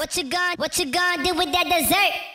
What you gonna, what you gonna do with that dessert?